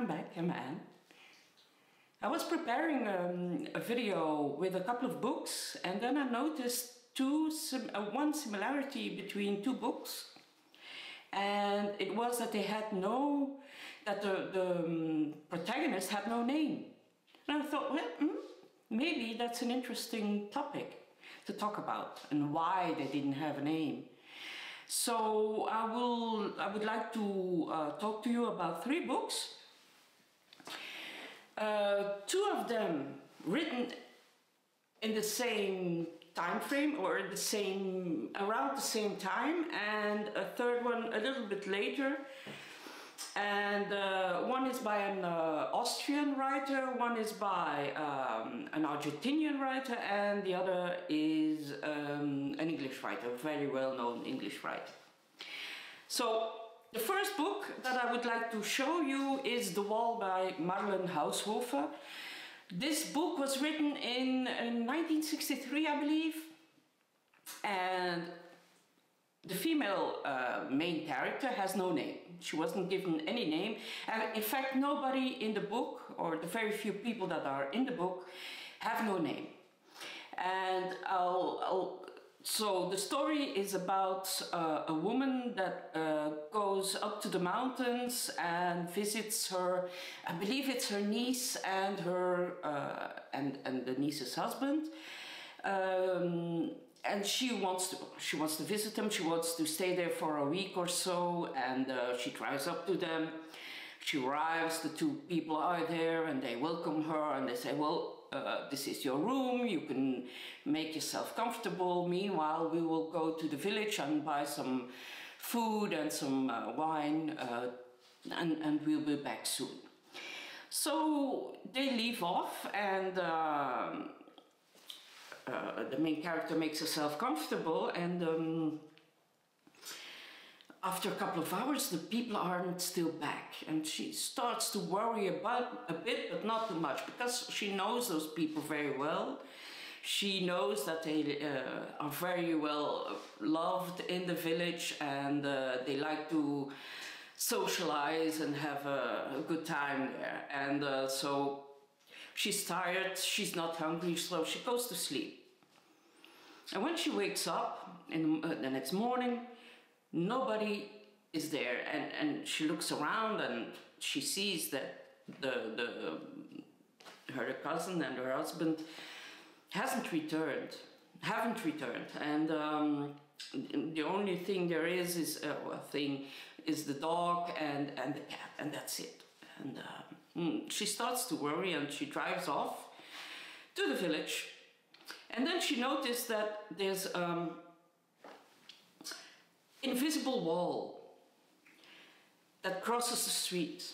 I'm back, I'm Anne. I was preparing um, a video with a couple of books and then I noticed two sim uh, one similarity between two books and it was that they had no, that the, the um, protagonist had no name. And I thought, well, mm, maybe that's an interesting topic to talk about and why they didn't have a name. So I will, I would like to uh, talk to you about three books. Uh, two of them written in the same time frame or the same around the same time and a third one a little bit later and uh, one is by an uh, Austrian writer, one is by um, an Argentinian writer, and the other is um, an English writer, a very well-known English writer. So the first book that I would like to show you is The Wall by Marlen Haushofer. This book was written in, in 1963, I believe, and the female uh, main character has no name. She wasn't given any name. And in fact, nobody in the book, or the very few people that are in the book, have no name. And I'll, I'll so the story is about uh, a woman that uh, goes up to the mountains and visits her, I believe it's her niece and her uh, and and the niece's husband. Um, and she wants to she wants to visit them she wants to stay there for a week or so and uh, she drives up to them she arrives the two people are there and they welcome her and they say well uh, this is your room you can make yourself comfortable. Meanwhile we will go to the village and buy some food and some uh, wine uh, and, and we'll be back soon. So they leave off and um, uh, the main character makes herself comfortable and um, after a couple of hours the people aren't still back and she starts to worry about a bit but not too much because she knows those people very well she knows that they uh, are very well loved in the village and uh, they like to socialize and have a, a good time there and uh, so She's tired, she's not hungry, so she goes to sleep. And when she wakes up in uh, the next morning, nobody is there. And, and she looks around and she sees that the, the, her cousin and her husband hasn't returned, haven't returned. And um, the only thing there is is uh, thing is the dog and, and the cat, and that's it. And uh, mm, she starts to worry and she drives off to the village. And then she noticed that there's um, invisible wall that crosses the street.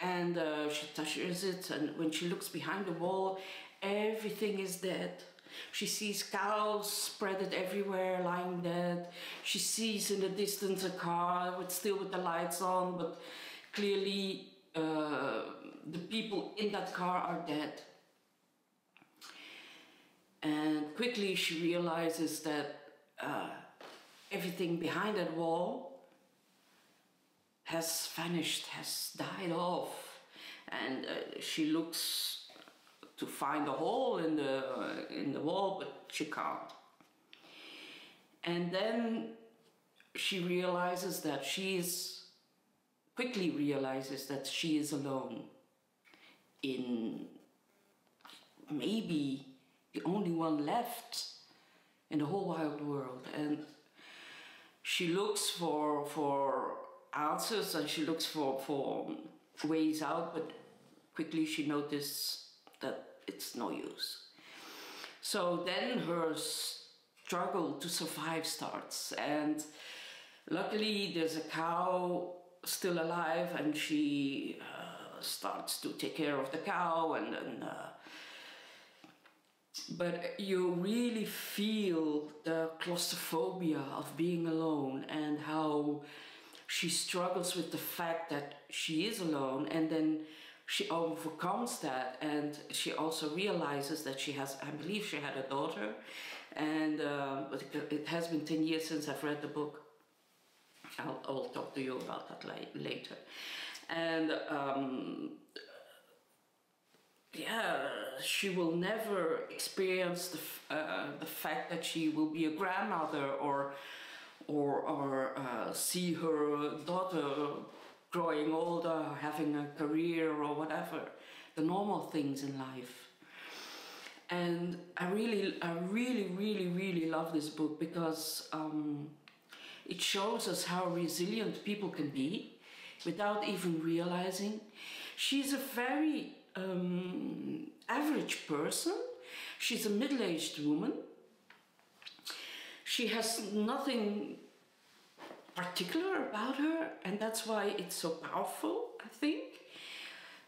And uh, she touches it, and when she looks behind the wall, everything is dead. She sees cows spreaded everywhere, lying dead. She sees in the distance a car with still with the lights on, but clearly uh, the people in that car are dead. And quickly she realizes that uh, everything behind that wall has vanished, has died off. And uh, she looks to find a hole in the, in the wall, but she can't. And then she realizes that she is quickly realizes that she is alone in maybe the only one left in the whole wide world and she looks for for answers and she looks for for ways out but quickly she notices that it's no use. So then her struggle to survive starts and luckily there's a cow still alive and she uh, starts to take care of the cow and, and uh, but you really feel claustrophobia of being alone and how she struggles with the fact that she is alone and then she overcomes that and she also realizes that she has i believe she had a daughter and uh, it has been 10 years since i've read the book I'll, I'll talk to you about that later. and um, yeah, she will never experience the, uh, the fact that she will be a grandmother or or, or uh, see her daughter growing older, having a career or whatever, the normal things in life. And I really, I really, really, really love this book because um, it shows us how resilient people can be without even realizing. She's a very um, average person. She's a middle aged woman. She has nothing particular about her, and that's why it's so powerful, I think.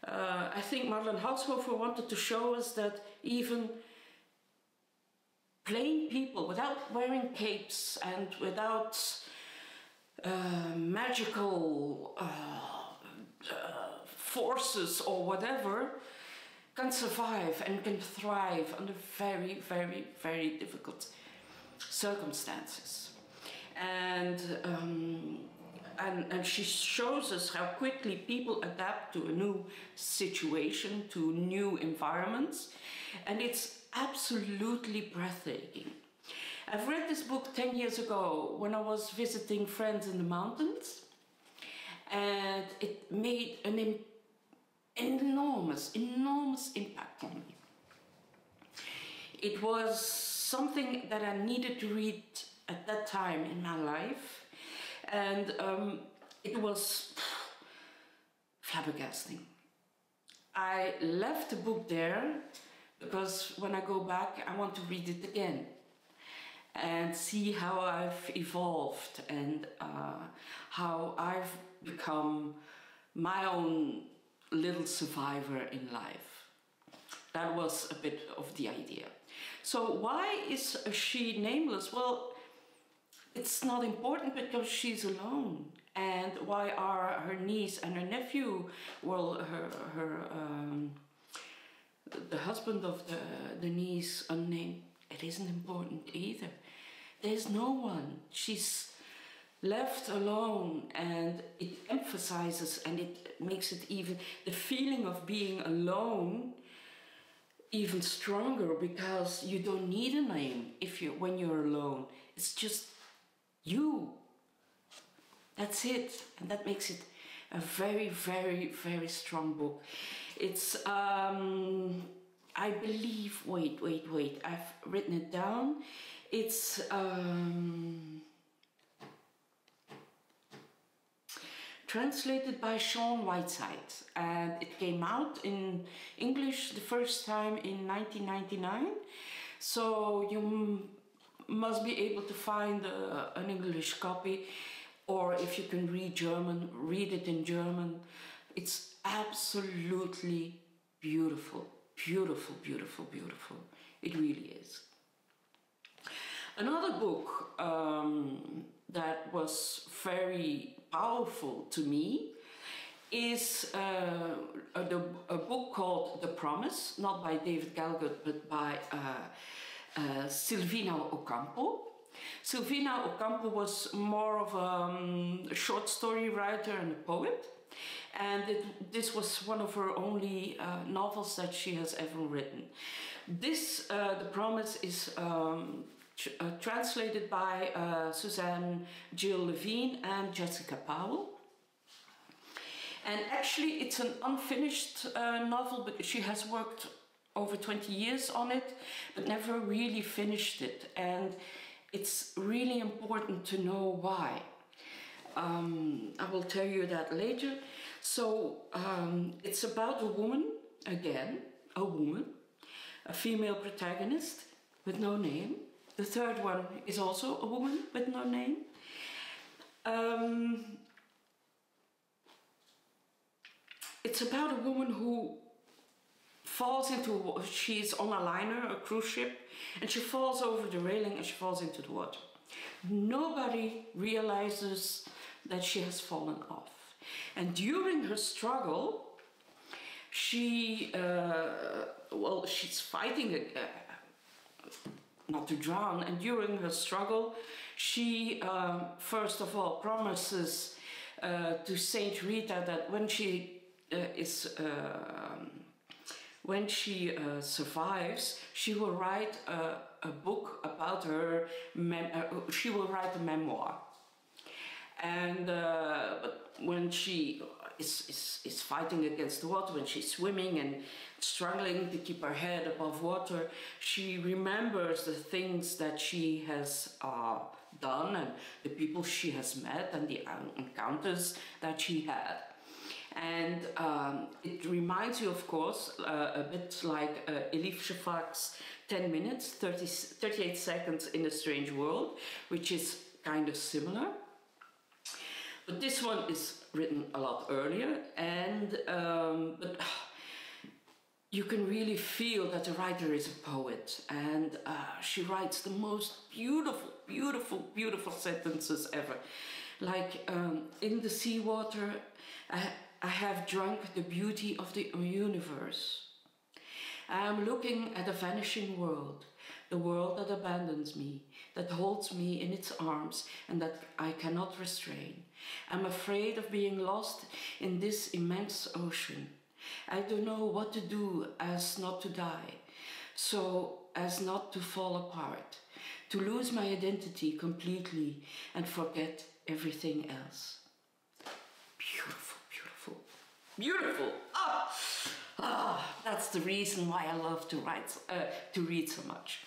Uh, I think Marlene Haushofer wanted to show us that even plain people without wearing capes and without uh, magical uh, uh, forces or whatever can survive and can thrive under very, very, very difficult circumstances. And, um, and, and she shows us how quickly people adapt to a new situation, to new environments, and it's absolutely breathtaking. I've read this book 10 years ago when I was visiting friends in the mountains, and it made an Im- enormous, enormous impact on me. It was something that I needed to read at that time in my life, and um, it was flabbergasting. I left the book there because when I go back, I want to read it again and see how I've evolved and uh, how I've become my own little survivor in life. That was a bit of the idea. So, why is she nameless? Well, it's not important because she's alone. And why are her niece and her nephew, well, her, her um, the husband of the, the niece unnamed? It isn't important either. There's no one. She's left alone, and it emphasizes and it makes it even the feeling of being alone even stronger because you don't need a name if you when you're alone. It's just you. That's it, and that makes it a very, very, very strong book. It's um, I believe. Wait, wait, wait. I've written it down. It's um, translated by Shaun Whiteside, and it came out in English the first time in 1999. So you must be able to find uh, an English copy, or if you can read German, read it in German. It's absolutely beautiful, beautiful, beautiful, beautiful. It really is. Another book um, that was very powerful to me is uh, a, a book called The Promise, not by David Galgut, but by uh, uh, Silvina Ocampo. Silvina Ocampo was more of um, a short story writer and a poet, and it, this was one of her only uh, novels that she has ever written. This, uh, The Promise, is um, uh, translated by uh, Suzanne Jill Levine and Jessica Powell. And actually, it's an unfinished uh, novel, but she has worked over 20 years on it, but never really finished it. And it's really important to know why. Um, I will tell you that later. So, um, it's about a woman, again, a woman, a female protagonist with no name. The third one is also a woman with no name. Um, it's about a woman who falls into she's on a liner a cruise ship and she falls over the railing and she falls into the water nobody realizes that she has fallen off and during her struggle she uh, well she's fighting uh, not to drown and during her struggle she um, first of all promises uh, to Saint Rita that when she uh, is um, when she uh, survives, she will write a, a book about her. Uh, she will write a memoir. And uh, but when she is, is, is fighting against the water, when she's swimming and struggling to keep her head above water, she remembers the things that she has uh, done and the people she has met and the encounters that she had. And um, it reminds you, of course, uh, a bit like uh, Elif Shafak's 10 minutes, 30, 38 seconds in a strange world, which is kind of similar. But this one is written a lot earlier, and um, but you can really feel that the writer is a poet, and uh, she writes the most beautiful, beautiful, beautiful sentences ever. Like um, in the seawater, I, I have drunk the beauty of the universe. I am looking at a vanishing world, the world that abandons me, that holds me in its arms, and that I cannot restrain. I'm afraid of being lost in this immense ocean. I don't know what to do as not to die, so as not to fall apart, to lose my identity completely and forget everything else. Beautiful, beautiful, beautiful. Ah, ah that's the reason why I love to write, uh, to read so much.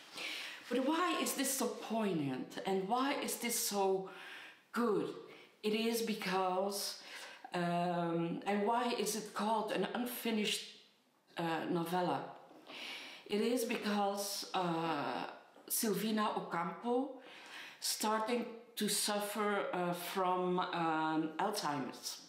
But why is this so poignant and why is this so good? It is because, um, and why is it called an unfinished uh, novella? It is because uh, Silvina Ocampo starting to suffer uh, from um, Alzheimer's.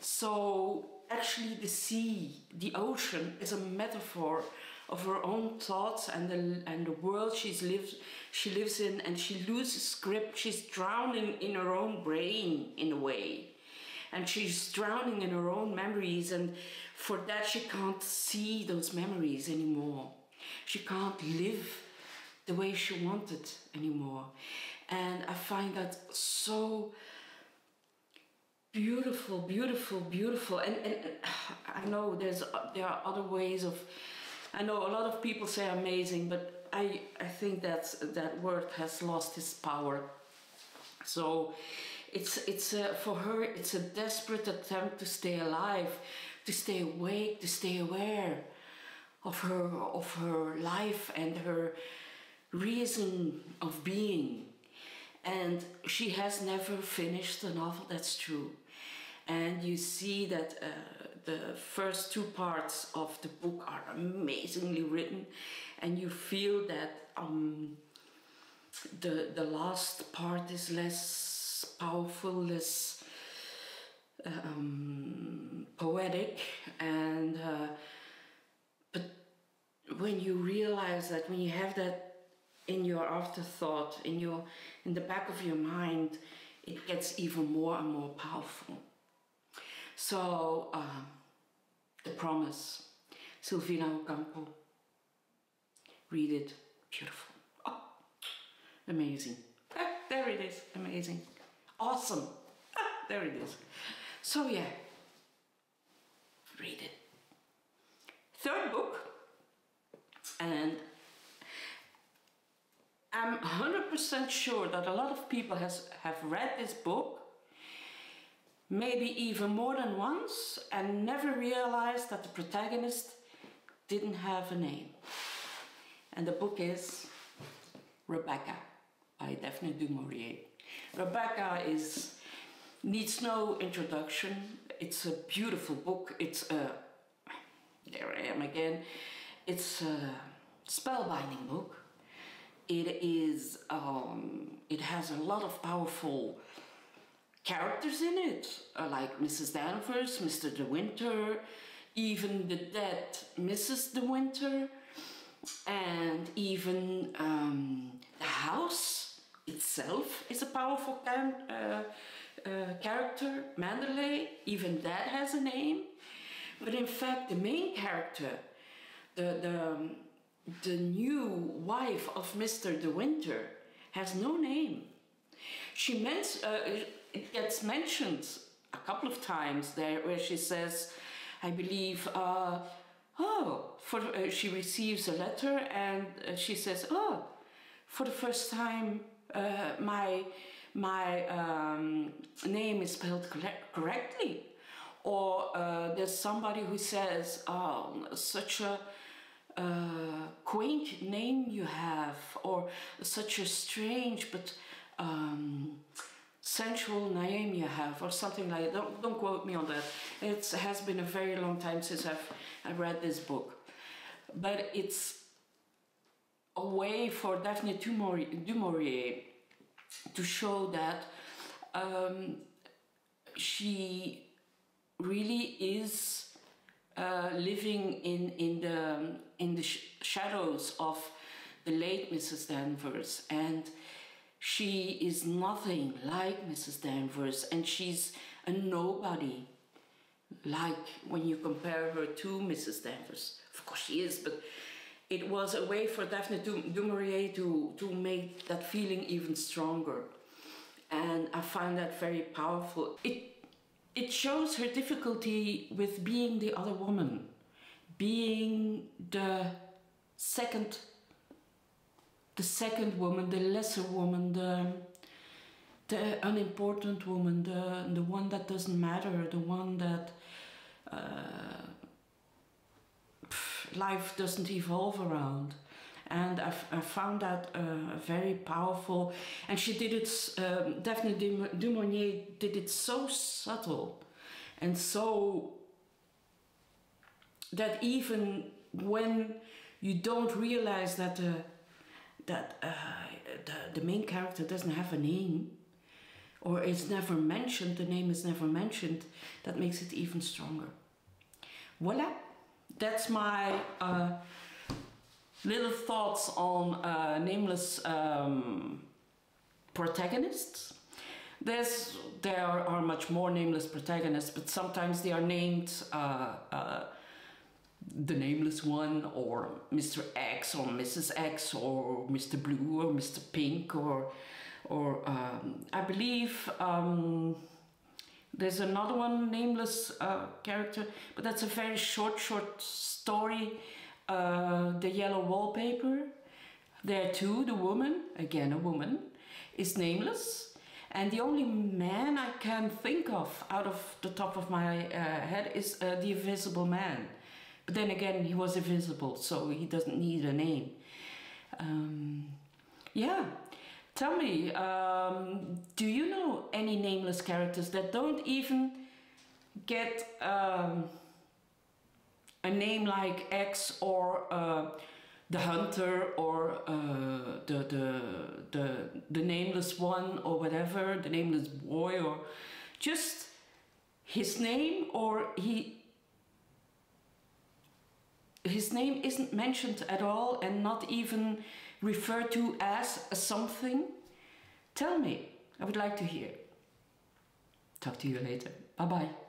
So actually the sea, the ocean, is a metaphor of her own thoughts and the, and the world she's lives, she lives in and she loses grip. She's drowning in her own brain in a way. And she's drowning in her own memories and for that she can't see those memories anymore. She can't live the way she wanted anymore. And I find that so beautiful, beautiful, beautiful. And, and, I know there's there are other ways of I know a lot of people say amazing, but I, I think that that word has lost its power. So it's, it's a, for her, it's a desperate attempt to stay alive, to stay awake, to stay aware of her, of her life and her reason of being. And she has never finished the novel, that's true. And you see that uh, the first two parts of the book are amazingly written, and you feel that um, the the last part is less powerful, less um, poetic, and uh, but when you realize that when you have that in your afterthought, in your in the back of your mind, it gets even more and more powerful. So. Um, the Promise, Silvina Ocampo. Read it. Beautiful. Oh, amazing. There it is. Amazing. Awesome. Ah, there it is. So, yeah, read it. Third book, and I'm 100% sure that a lot of people has, have read this book maybe even more than once, and never realized that the protagonist didn't have a name. And the book is Rebecca by Daphne du Maurier. Rebecca is needs no introduction. It's a beautiful book. It's a there I am again. It's a spellbinding book. It is um, it has a lot of powerful characters in it, uh, like Mrs. Danvers, Mr. De Winter, even the dead Mrs. De Winter, and even um, the house itself is a powerful uh, uh, character, Manderley, even that has a name. But in fact, the main character, the, the, um, the new wife of Mr. De Winter, has no name. She meant, uh, it gets mentioned a couple of times there where she says, I believe, uh, oh, for, uh, she receives a letter and uh, she says, oh, for the first time, uh, my my um, name is spelled correctly. Or uh, there's somebody who says, oh, such a uh, quaint name you have, or such a strange but um, sensual name you have, or something like that. Don't, don't quote me on that. It has been a very long time since I've, I've read this book. But it's a way for Daphne du Maurier to show that um, she really is uh, living in, in the, in the sh shadows of the late Mrs. Danvers and she is nothing like Mrs. Danvers and she's a nobody like when you compare her to Mrs. Danvers. Of course she is, but it was a way for Daphne du, Maurier to, to make that feeling even stronger. And I find that very powerful. It, it shows her difficulty with being the other woman, being the second, the second woman, the lesser woman, the, the unimportant woman, the, the one that doesn't matter, the one that uh, life doesn't evolve around. And I, I found that uh, very powerful. And she did it, um, Daphne du did it so subtle and so that even when you don't realize that uh, that uh, the, the main character doesn't have a name or it's never mentioned, the name is never mentioned, that makes it even stronger. Voila! That's my uh, little thoughts on uh, nameless um, protagonists. There's, there are much more nameless protagonists, but sometimes they are named uh, uh the nameless one, or Mr. X, or Mrs. X, or Mr. Blue, or Mr. Pink, or, or um, I believe. Um, there's another one, nameless uh, character, but that's a very short, short story. Uh, the yellow wallpaper. There too, the woman, again a woman, is nameless. And the only man I can think of out of the top of my uh, head is uh, the Invisible Man. But then again, he was invisible, so he doesn't need a name. Um, yeah, Tell me, um, do you know any nameless characters that don't even get um, a name like X or uh, the hunter or uh, the, the, the, the nameless one or whatever, the nameless boy or just his name or he his name isn't mentioned at all and not even referred to as something? Tell me. I would like to hear. Talk to you later. Bye bye.